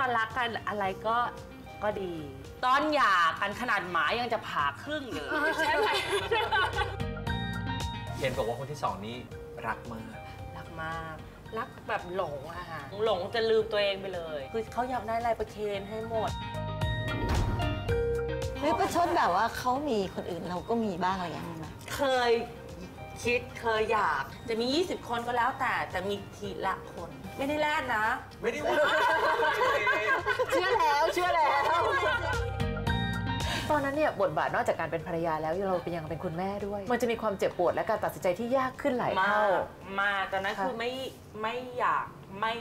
ตอนรักกันอะไรก็ก็ดี ตอนหย่ากันขนาดหมายังจะผ่าครึ่งเลยใช่ไหมเห็นบอกว่าคนที่สองนี้รักมาก รักมาก รักแบบหลงอะค่ะหลงจะลืมตัวเองไปเลย คือเขาอยากได้อะไรประเคนให้หมดหรือประชดแบบว่าเขามีคนอื่นเราก็มีบ้างอะไรอย่างเงี้ยไหมเคยคิดเคยอยาก จะมี 20 คนก็แล้วแต่แต่มีทีละคน ไม่ได้แลกนะ ไม่ได้ว่า ตอนนั้นเนี่ยบทบาทนอกจากการเป็นภรรยาแล้วเราเป็นยังเป็นคุณแม่ด้วย มันจะมีความเจ็บปวดและการตัดสินใจที่ยากขึ้นหลายเท่า มาตอนนั้นคือไม่ไม่อยากไม่